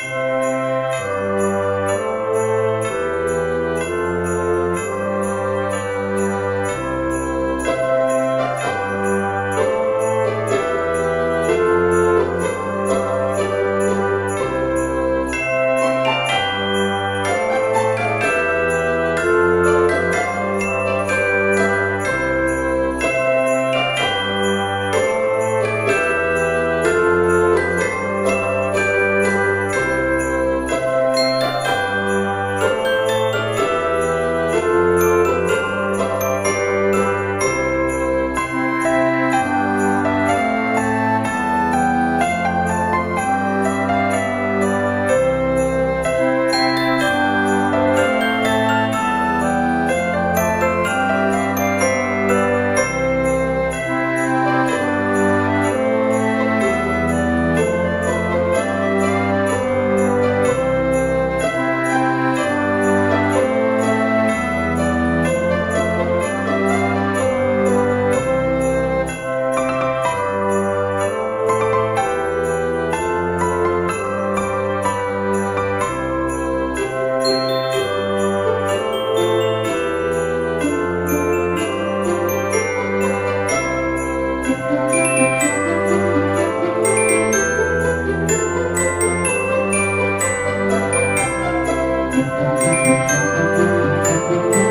Música Música